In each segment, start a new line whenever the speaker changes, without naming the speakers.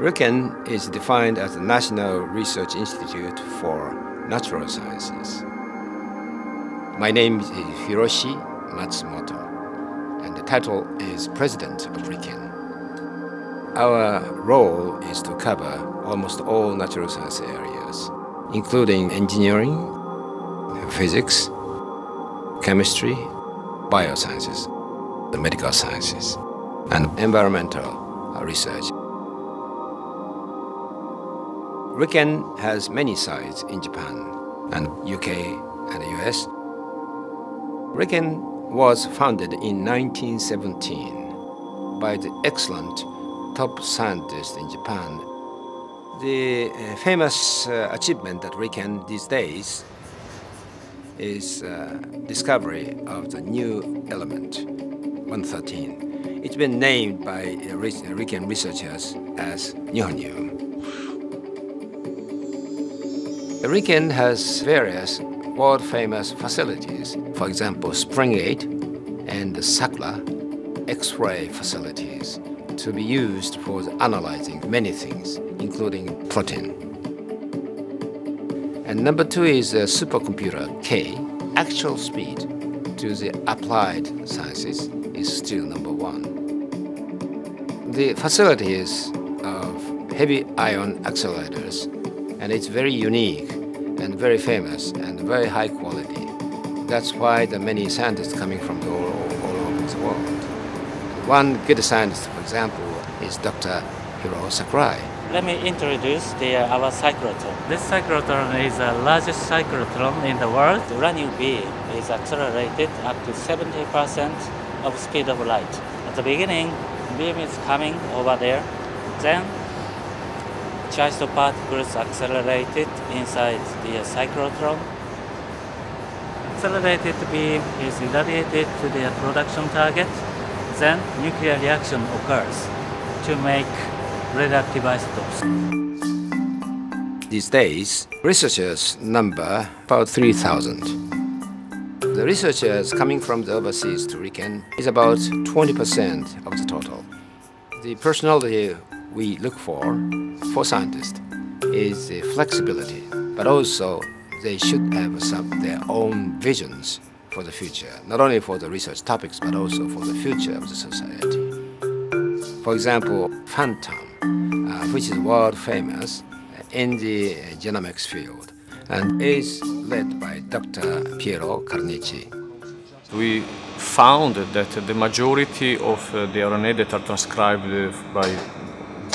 RIKEN is defined as the National Research Institute for Natural Sciences. My name is Hiroshi Matsumoto, and the title is President of RIKEN. Our role is to cover almost all natural science areas, including engineering, physics, chemistry, biosciences, the medical sciences, and environmental research. RIKEN has many sites in Japan and UK and the US. RIKEN was founded in 1917 by the excellent top scientists in Japan. The uh, famous uh, achievement at RIKEN these days is uh, discovery of the new element 113. It's been named by uh, RIKEN researchers as Nihonium. RIKEN has various world-famous facilities, for example, Spring8 and the SACLA X-ray facilities to be used for analyzing many things, including protein. And number two is the supercomputer K. Actual speed to the applied sciences is still number one. The facilities of heavy ion accelerators and it's very unique and very famous and very high quality. That's why the many scientists coming from all, all over the world. One good scientist, for example, is Dr. Hiro Sakurai.
Let me introduce the, uh, our cyclotron. This cyclotron is the largest cyclotron in the world. The running beam is accelerated up to 70% of speed of light. At the beginning, beam is coming over there. Then charged particles accelerated inside the cyclotron. Accelerated beam is irradiated to the production target. Then nuclear reaction occurs to make radioactive isotopes.
These days, researchers number about 3,000. The researchers coming from the overseas to RIKEN is about 20% of the total. The personality we look for for scientists is the flexibility, but also they should have some their own visions for the future, not only for the research topics, but also for the future of the society. For example, FANTOM, uh, which is world famous in the genomics field, and is led by Dr. Piero Carninci.
We found that the majority of uh, the RNA that are transcribed by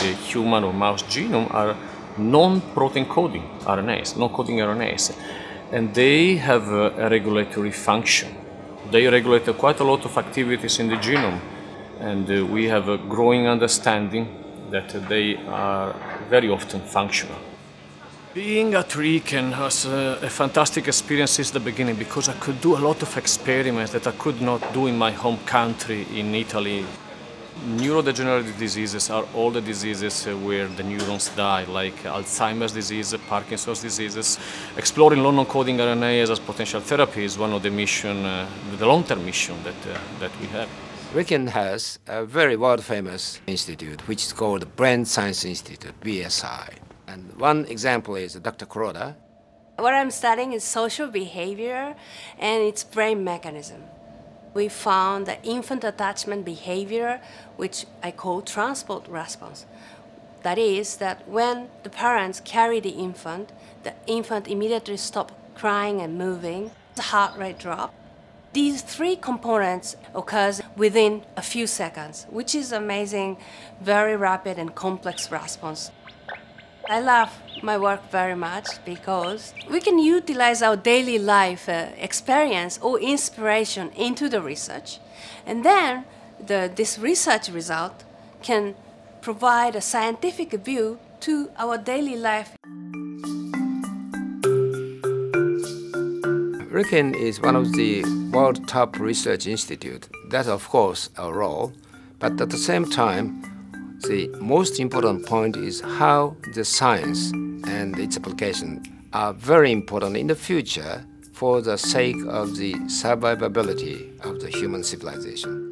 the human or mouse genome are non-protein coding RNAs, non-coding RNAs, and they have a, regulatory function. They regulate quite a lot of activities in the genome, and uh, we have a growing understanding that they are very often functional. Being at RIKEN was a, a, fantastic experience since the beginning because I could do a lot of experiments that I could not do in my home country in Italy. Neurodegenerative diseases are all the diseases uh, where the neurons die, like Alzheimer's disease, Parkinson's diseases. Exploring long-non-coding RNA as potential therapy is one of the mission, uh, the long-term mission that, uh, that we have.
RIKEN has a very world-famous institute, which is called the Brain Science Institute, BSI. And one example is Dr. Kuroda.
What I'm studying is social behavior and its brain mechanism we found the infant attachment behavior, which I call transport response. That is, that when the parents carry the infant, the infant immediately stop crying and moving, the heart rate drop. These three components occurs within a few seconds, which is amazing, very rapid and complex response. I love my work very much because we can utilize our daily life uh, experience or inspiration into the research. And then the, this research result can provide a scientific view to our daily life.
RIKEN is one of the world top research institute. That's of course our role, but at the same time, the most important point is how the science and its application are very important in the future for the sake of the survivability of the human civilization.